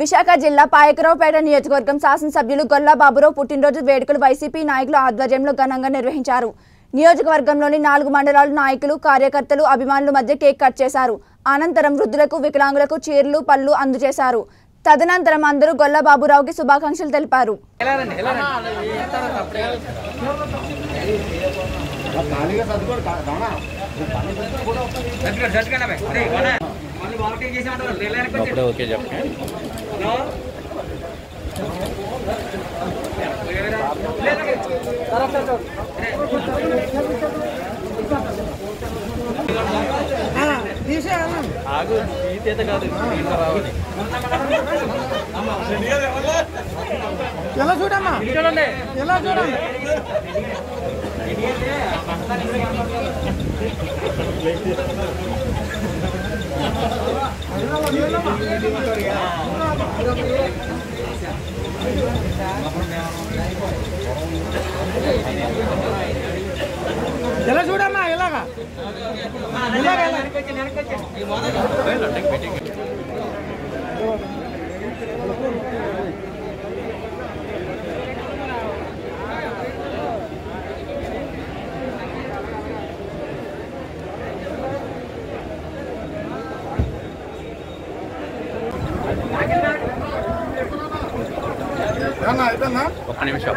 విశాఖ జిల్లా పాయకరావుపేట నియోజకవర్గం శాసనసభ్యులు గొల్లా బాబురావు పుట్టినరోజు వేడుకలు వైసీపీ నాయకులు ఆధ్వర్యంలో ఘనంగా నిర్వహించారు. నియోజకవర్గంలోని నాలుగు మండలాల నాయకులు కార్యకర్తలు అభిమానుల మధ్య కేక్ కట్ చేశారు. అనంతరం వృద్ధులకు వికలాంగులకు చీరలు పళ్ళు అందజేశారు. తదనంతరం అందరూ గొల్లబాబురావుకి శుభాకాంక్షలు తెలిపారు. అప్పుడే ఓకే చెప్పే ఆగు ఈతేత కాదు రావాలి. ఎలా చూడమ్మా? ఎలా చూడండి ఎలా చూడమ్మా ఇలాగా ఇలాగా ఒక్క నిమిషం